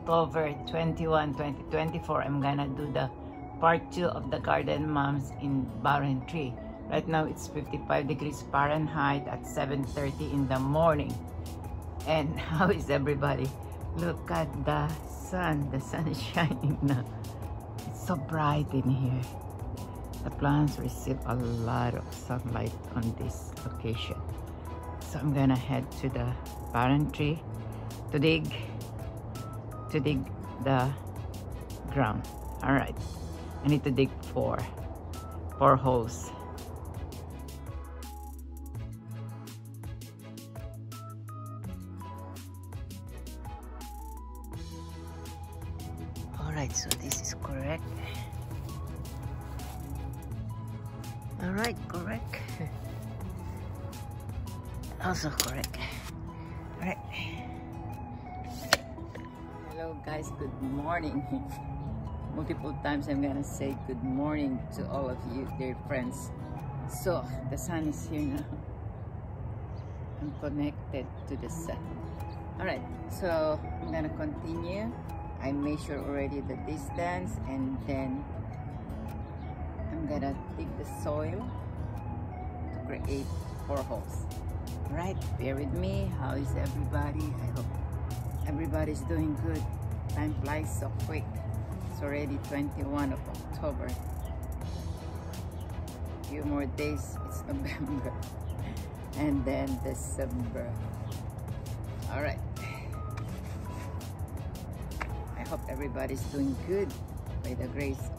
October 21, 2024. I'm gonna do the part 2 of the garden mums in Barren Tree. Right now it's 55 degrees Fahrenheit at 7.30 in the morning. And how is everybody? Look at the sun. The sun is shining now. It's so bright in here. The plants receive a lot of sunlight on this location. So I'm gonna head to the barren tree to dig to dig the ground. All right. I need to dig four four holes. All right so this is correct. All right correct. Also correct good morning. Multiple times i'm gonna say good morning to all of you dear friends. So the sun is here now. I'm connected to the sun. All right so i'm gonna continue. I measure already the distance and then i'm gonna dig the soil to create four holes. All right bear with me. How is everybody? I hope everybody's doing good time flies so quick. It's already 21 of october. A few more days it's november. And then december. All right. I hope everybody's doing good by the grace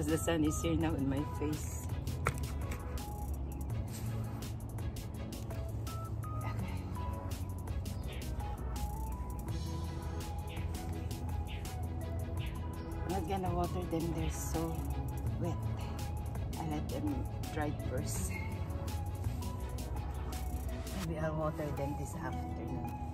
because the sun is here now in my face. I'm not gonna water them, they're so wet. I let them dry first. Maybe I'll water them this afternoon.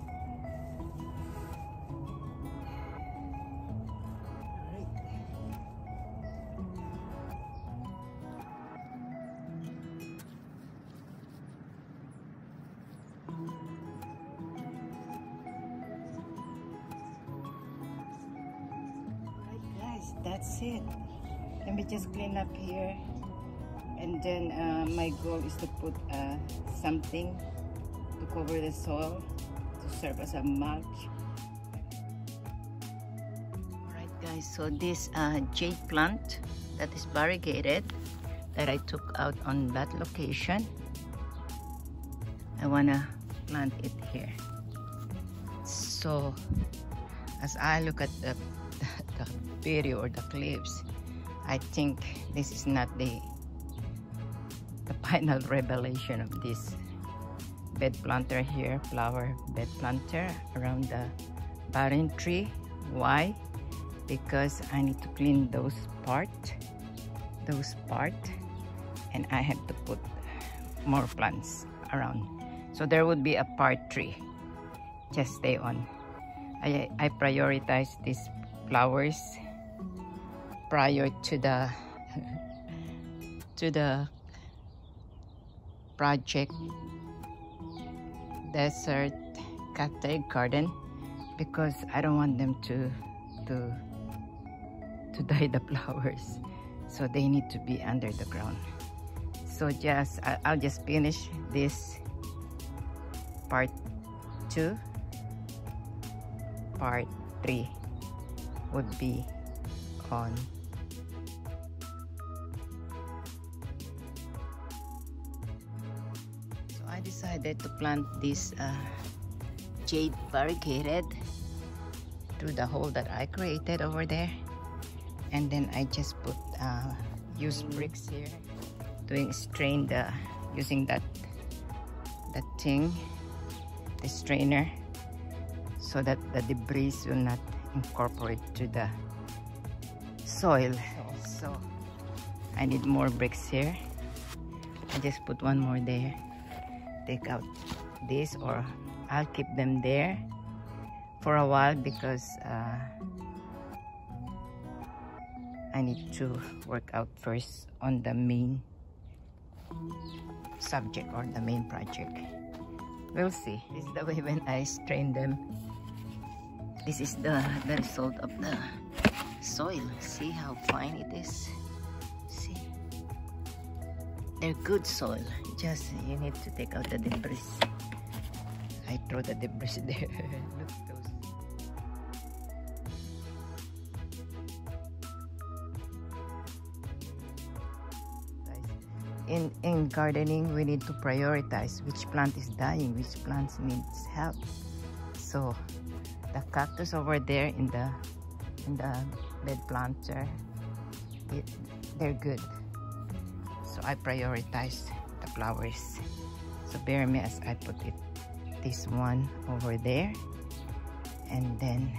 That's it. Let me just clean up here. And then uh, my goal is to put uh, something to cover the soil to serve as a mulch. Alright guys so this uh, jade plant that is variegated that I took out on that location I wanna plant it here. So as I look at the, the, video or the clips I think this is not the the final revelation of this bed planter here flower bed planter around the barren tree. Why? Because I need to clean those part those part and I have to put more plants around so there would be a part three. Just stay on. I, I prioritize these flowers prior to the to the project desert cacti garden because I don't want them to to to die the flowers. So they need to be under the ground. So just I'll just finish this part 2 part 3 would be on so I decided to plant this uh, jade variegated through the hole that I created over there. And then I just put uh, used bricks here doing strain the using that that thing the strainer so that the debris will not incorporate to the soil. So I need more bricks here. I just put one more there. Take out this or I'll keep them there for a while because uh, I need to work out first on the main subject or the main project we'll see. This is the way when I strain them. This is the, the result of the soil. See how fine it is? See? They're good soil. Just you need to take out the debris. I throw the debris there. Look those in in gardening we need to prioritize which plant is dying which plants needs help. So the cactus over there in the in the bed planter it, they're good. So I prioritize the flowers. So bear me as I put it this one over there. And then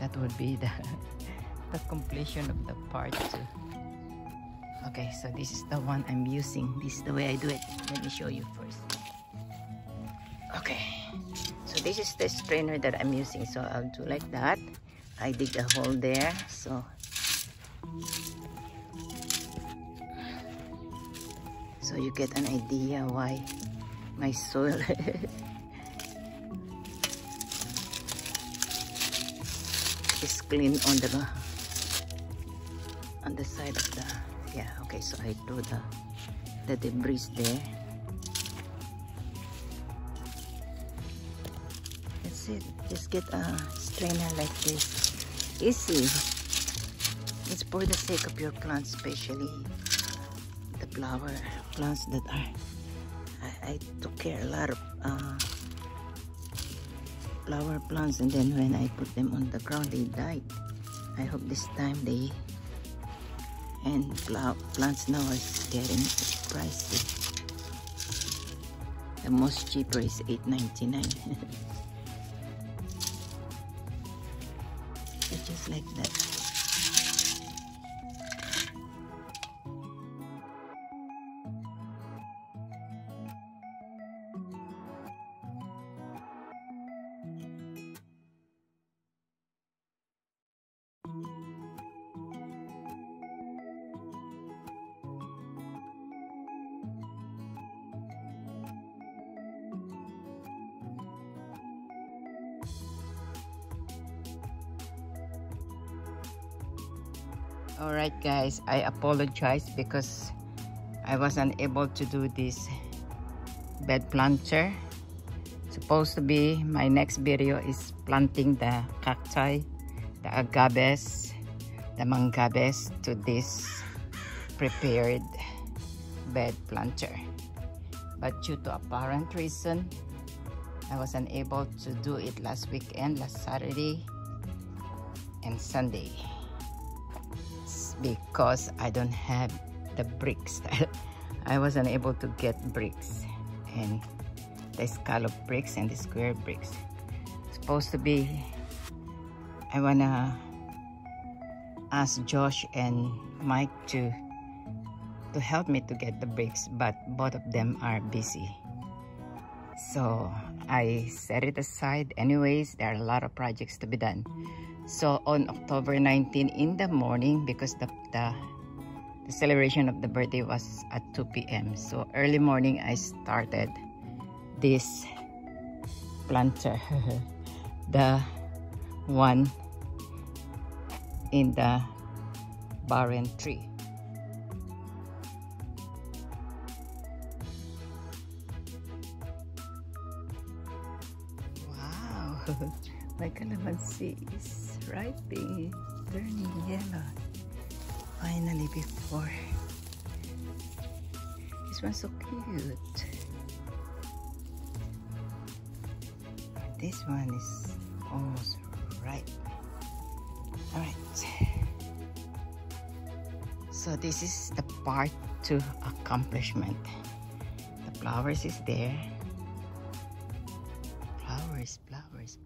that would be the the completion of the part two okay so this is the one I'm using. This is the way I do it. Let me show you first. Okay. So this is the strainer that I'm using. So I'll do like that. I dig a hole there. So. So you get an idea why my soil is clean on the on the side of the yeah okay so I do the the debris there. That's it. Just get a strainer like this. Easy. It's for the sake of your plants especially the flower plants that are I, I took care a lot of uh, flower plants and then when I put them on the ground they died. I hope this time they and plants now are getting pricey. The most cheaper is $8.99. just like that. Alright guys, I apologize because I was unable to do this bed planter. Supposed to be my next video is planting the cacti, the agaves, the mangaves to this prepared bed planter. But due to apparent reason, I was unable to do it last weekend, last Saturday and Sunday because I don't have the bricks. I wasn't able to get bricks and the scallop bricks and the square bricks. supposed to be, I wanna ask Josh and Mike to to help me to get the bricks, but both of them are busy. So I set it aside. Anyways, there are a lot of projects to be done. So on October 19 in the morning, because the, the, the celebration of the birthday was at 2 p.m. So early morning, I started this planter, the one in the barren tree. Wow, my calamansi is ripening, turning yellow. Finally before. This one's so cute. This one is almost ripe. Alright. So this is the part to accomplishment. The flowers is there. Flowers, flowers.